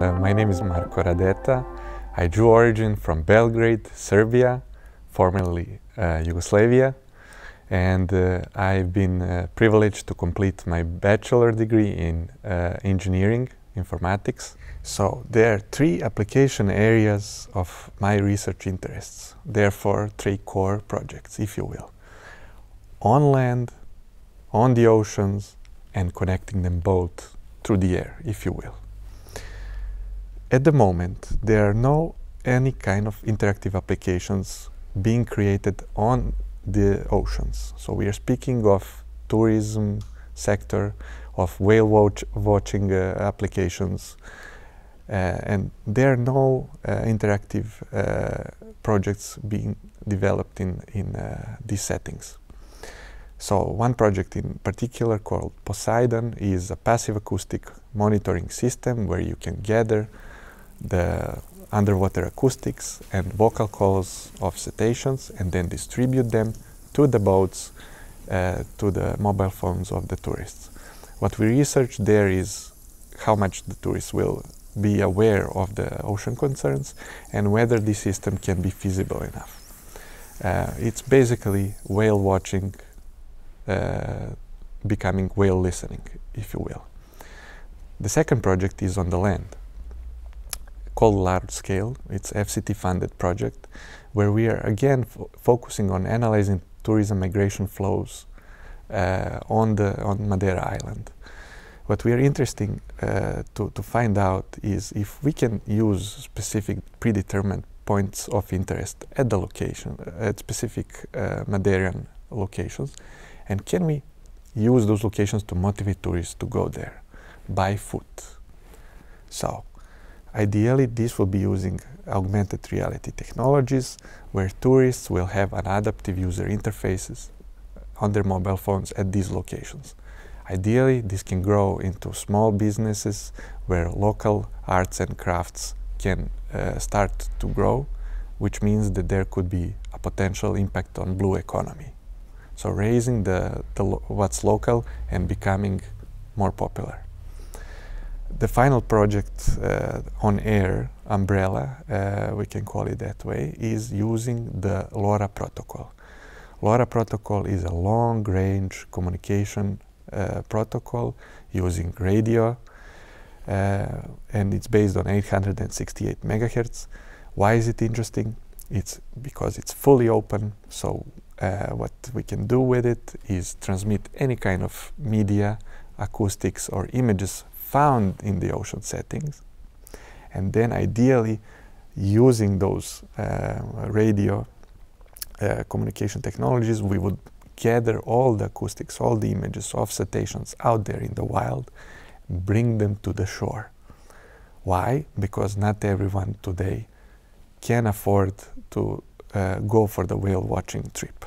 Uh, my name is Marko Radeta. I drew origin from Belgrade, Serbia, formerly uh, Yugoslavia, and uh, I've been uh, privileged to complete my bachelor degree in uh, engineering, informatics. So there are three application areas of my research interests, therefore three core projects, if you will. On land, on the oceans, and connecting them both through the air, if you will. At the moment, there are no any kind of interactive applications being created on the oceans. So we are speaking of tourism sector, of whale watch watching uh, applications, uh, and there are no uh, interactive uh, projects being developed in, in uh, these settings. So one project in particular called Poseidon is a passive acoustic monitoring system where you can gather the underwater acoustics and vocal calls of cetaceans and then distribute them to the boats, uh, to the mobile phones of the tourists. What we research there is how much the tourists will be aware of the ocean concerns and whether this system can be feasible enough. Uh, it's basically whale watching becoming whale listening, if you will. The second project is on the land called Large Scale. It's FCT funded project where we are again focusing on analyzing tourism migration flows uh, on the on Madeira Island. What we are interested uh, to, to find out is if we can use specific predetermined points of interest at the location, at specific uh, Madeiran locations, and can we use those locations to motivate tourists to go there by foot. So Ideally, this will be using augmented reality technologies where tourists will have an adaptive user interfaces on their mobile phones at these locations. Ideally, this can grow into small businesses where local arts and crafts can uh, start to grow, which means that there could be a potential impact on blue economy. So raising the, the lo what's local and becoming more popular the final project uh, on air umbrella, uh, we can call it that way, is using the LoRa protocol. LoRa protocol is a long range communication uh, protocol using radio uh, and it's based on 868 megahertz. Why is it interesting? It's because it's fully open, so uh, what we can do with it is transmit any kind of media, acoustics or images found in the ocean settings. And then ideally using those uh, radio uh, communication technologies, we would gather all the acoustics, all the images of cetaceans out there in the wild, bring them to the shore. Why? Because not everyone today can afford to uh, go for the whale watching trip.